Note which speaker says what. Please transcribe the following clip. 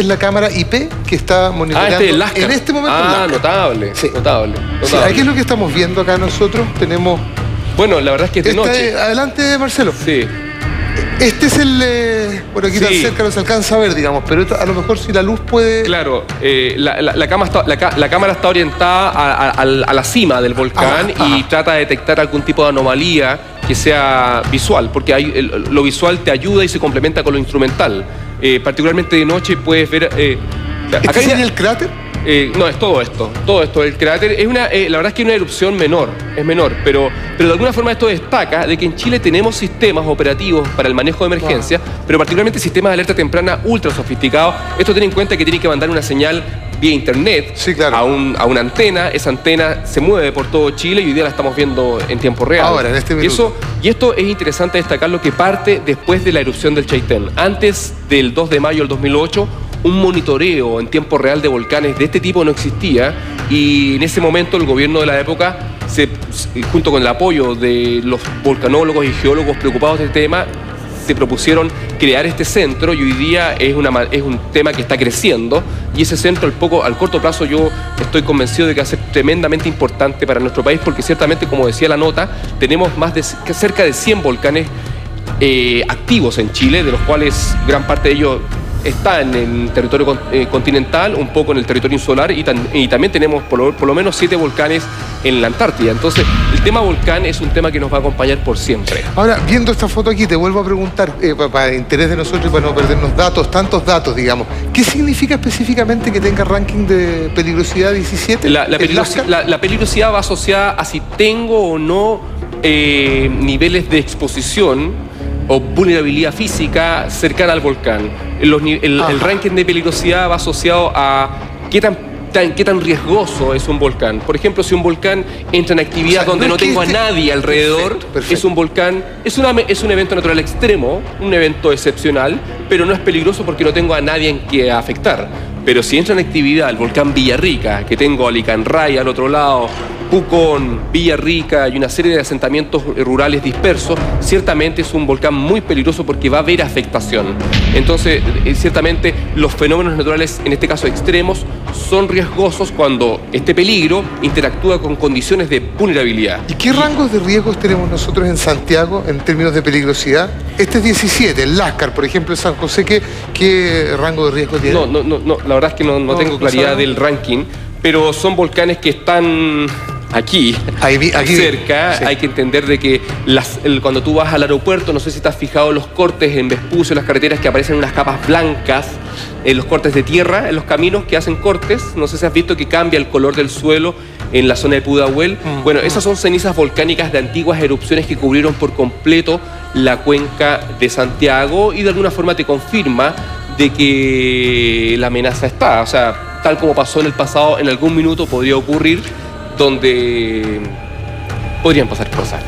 Speaker 1: es la cámara IP que está
Speaker 2: Ah,
Speaker 1: monitoreando
Speaker 2: este es
Speaker 1: en este momento.
Speaker 2: Ah, notable,
Speaker 1: Sí.
Speaker 2: notable.
Speaker 1: Sí,
Speaker 2: notable.
Speaker 1: aquí es lo que estamos viendo acá nosotros. Tenemos.
Speaker 2: Bueno, la verdad es que es de noche.
Speaker 1: adelante, Marcelo.
Speaker 2: Sí.
Speaker 1: Este es el. eh, por aquí tan
Speaker 2: Sí.
Speaker 1: cerca no se alcanza a ver, digamos, pero esto, a lo mejor si la luz puede.
Speaker 2: Claro, eh, la, la- la cama está- la ca- la cámara está orientada a, a- al- a la cima del volcán
Speaker 1: Ajá,
Speaker 2: y trata de detectar algún tipo de anomalía que sea visual, porque hay- lo visual te ayuda y se complementa con lo instrumental. Eh, particularmente de noche puedes ver... eh,
Speaker 1: ¿Este
Speaker 2: acá una-
Speaker 1: el cráter?
Speaker 2: eh, no, es todo esto, todo esto. El cráter es una, eh, la verdad es que es una erupción menor, es menor, pero, pero de alguna forma esto destaca de que en Chile tenemos sistemas operativos para el manejo de emergencia, pero particularmente sistemas de alerta temprana ultra sofisticados. Esto tiene en cuenta que tiene que mandar una señal vía internet
Speaker 1: Sí, claro.
Speaker 2: a, un- a una antena, esa antena se mueve por todo Chile y hoy día la estamos viendo en tiempo real.
Speaker 1: Ahora, en este
Speaker 2: y,
Speaker 1: minuto.
Speaker 2: eso, y esto es interesante destacar lo que parte después de la erupción del Chaitén. Antes del 2 de mayo del 2008, un monitoreo en tiempo real de volcanes de este tipo no existía y en ese momento el gobierno de la época, se- junto con el apoyo de los volcanólogos y geólogos preocupados del tema, se propusieron crear este centro y hoy día es, una, ma- es un tema que está creciendo y ese centro al, poco, al corto plazo yo estoy convencido de que va a ser tremendamente importante para nuestro país porque ciertamente, como decía la nota, tenemos más de cerca de 100 volcanes eh, activos en Chile, de los cuales gran parte de ellos está en el territorio eh, continental, un poco en el territorio insular y, tan- y también tenemos por lo, por lo menos siete volcanes en la Antártida. Entonces, el tema volcán es un tema que nos va a acompañar por siempre.
Speaker 1: Ahora, viendo esta foto aquí, te vuelvo a preguntar, eh, pa- para, interés de nosotros y para no perdernos datos, tantos datos, digamos. ¿Qué significa específicamente que tenga ranking de peligrosidad 17?
Speaker 2: La, la
Speaker 1: ¿El
Speaker 2: peligrosi-
Speaker 1: Lascar?
Speaker 2: la- la peligrosidad va asociada a si tengo o no eh, niveles de exposición o vulnerabilidad física cercana al volcán. Los el, ranking de peligrosidad va asociado a qué tan, tan- qué tan riesgoso es un volcán. Por ejemplo, si un volcán entra en actividad
Speaker 1: O sea,
Speaker 2: donde
Speaker 1: no
Speaker 2: tengo
Speaker 1: este-
Speaker 2: a nadie alrededor,
Speaker 1: Perfecto, perfecto.
Speaker 2: es un volcán, es, una, es un evento natural extremo, un evento excepcional, pero no es peligroso porque no tengo a nadie en que afectar. Pero si entra en actividad el volcán Villarrica, que tengo a Licanray al otro lado, Pucón, Villarrica y una serie de asentamientos rurales dispersos, ciertamente es un volcán muy peligroso porque va a haber afectación. Entonces, eh, ciertamente los fenómenos naturales, en este caso extremos, son riesgosos cuando este peligro interactúa con condiciones de vulnerabilidad.
Speaker 1: ¿Y qué rangos de riesgos tenemos nosotros en Santiago en términos de peligrosidad? Este es 17, el Lascar, por ejemplo, en San José, ¿qué, qué rango de riesgo tiene?
Speaker 2: No, no, no, no, la verdad es que no, no
Speaker 1: No,
Speaker 2: tengo claridad del ranking, pero son volcanes que están aquí,
Speaker 1: Ahí
Speaker 2: cerca.
Speaker 1: Sí.
Speaker 2: Hay que entender de que las- el- cuando tú vas al aeropuerto, no sé si te has fijado en los cortes en Vespucio, las carreteras que aparecen unas capas blancas, en los cortes de tierra, en los caminos que hacen cortes. No sé si has visto que cambia el color del suelo en la zona de Pudahuel.
Speaker 1: Mm,
Speaker 2: Bueno, esas son cenizas volcánicas de antiguas erupciones que cubrieron por completo la cuenca de Santiago y de alguna forma te confirma de que la amenaza está. O sea, tal como pasó en el pasado, en algún minuto podría ocurrir donde podrían pasar cosas.